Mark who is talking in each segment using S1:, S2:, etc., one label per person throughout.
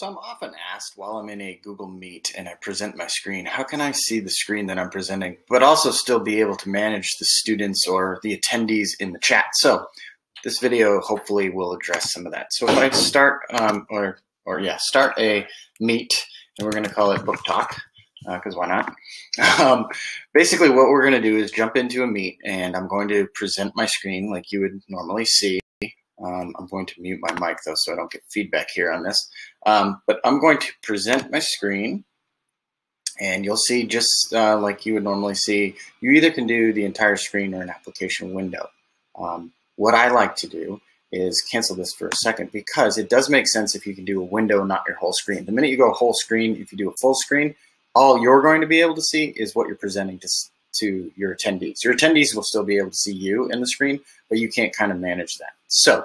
S1: So I'm often asked while I'm in a Google Meet and I present my screen, how can I see the screen that I'm presenting, but also still be able to manage the students or the attendees in the chat? So this video hopefully will address some of that. So if I start, um, or, or yeah, start a Meet, and we're gonna call it Book Talk, because uh, why not? Um, basically what we're gonna do is jump into a Meet and I'm going to present my screen like you would normally see. Um, I'm going to mute my mic though so I don't get feedback here on this. Um, but I'm going to present my screen and you'll see just uh, like you would normally see, you either can do the entire screen or an application window. Um, what I like to do is cancel this for a second because it does make sense if you can do a window, not your whole screen. The minute you go whole screen, if you do a full screen, all you're going to be able to see is what you're presenting to, to your attendees. Your attendees will still be able to see you in the screen, but you can't kind of manage that. So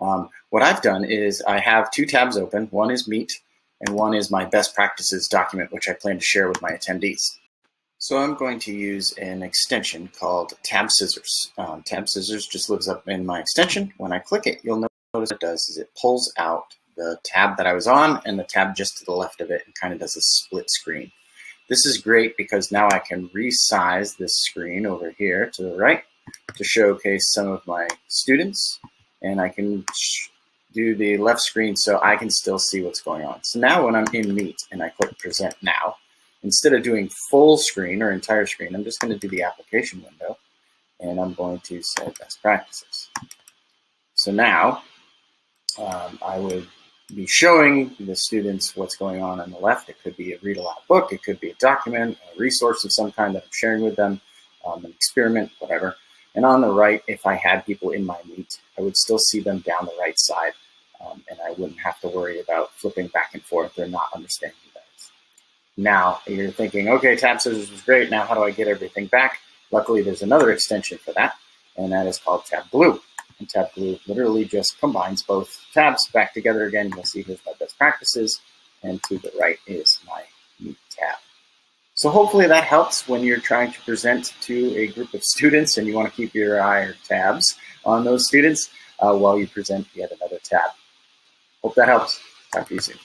S1: um, what I've done is I have two tabs open. One is Meet, and one is my best practices document, which I plan to share with my attendees. So I'm going to use an extension called Tab Scissors. Um, Tab Scissors just lives up in my extension. When I click it, you'll notice it does is it pulls out the tab that I was on and the tab just to the left of it and kind of does a split screen. This is great because now I can resize this screen over here to the right to showcase some of my students and I can do the left screen so I can still see what's going on. So now when I'm in Meet and I click Present Now, instead of doing full screen or entire screen, I'm just going to do the application window and I'm going to say best practices. So now um, I would be showing the students what's going on on the left. It could be a read aloud book, it could be a document, a resource of some kind that I'm sharing with them, um, an experiment, whatever. And on the right, if I had people in my Meet, I would still see them down the right side, um, and I wouldn't have to worry about flipping back and forth or not understanding things. Now you're thinking, okay, Tab Scissors was great. Now how do I get everything back? Luckily, there's another extension for that, and that is called Tab Glue. And Tab Glue literally just combines both tabs back together again. You'll see here's my best practices, and to the right is. So hopefully that helps when you're trying to present to a group of students and you want to keep your eye or tabs on those students uh, while you present yet another tab. Hope that helps. Talk to you soon.